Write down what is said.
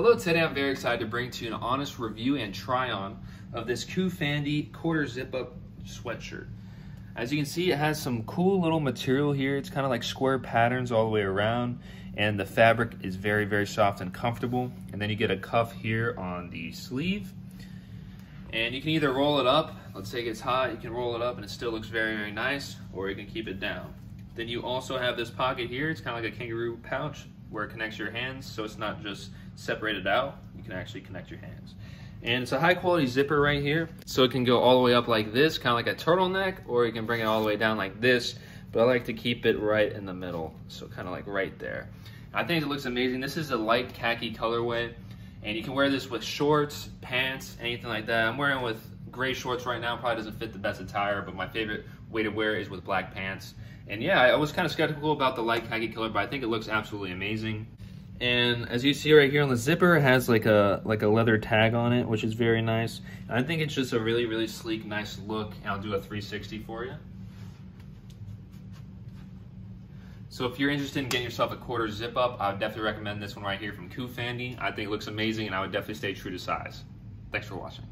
Hello, today I'm very excited to bring to you an honest review and try on of this CooFandy quarter zip up sweatshirt. As you can see, it has some cool little material here. It's kind of like square patterns all the way around and the fabric is very, very soft and comfortable. And then you get a cuff here on the sleeve. And you can either roll it up, let's say it gets hot, you can roll it up and it still looks very, very nice, or you can keep it down. Then you also have this pocket here, it's kind of like a kangaroo pouch where it connects your hands, so it's not just separated out, you can actually connect your hands. And it's a high quality zipper right here, so it can go all the way up like this, kind of like a turtleneck, or you can bring it all the way down like this, but I like to keep it right in the middle, so kind of like right there. I think it looks amazing. This is a light khaki colorway, and you can wear this with shorts, pants, anything like that. I'm wearing with gray shorts right now, probably doesn't fit the best attire, but my favorite way to wear is with black pants. And yeah, I was kind of skeptical about the light khaki color, but I think it looks absolutely amazing. And as you see right here on the zipper, it has like a like a leather tag on it, which is very nice. And I think it's just a really, really sleek, nice look. And I'll do a 360 for you. So if you're interested in getting yourself a quarter zip up, I would definitely recommend this one right here from CooFandy. I think it looks amazing and I would definitely stay true to size. Thanks for watching.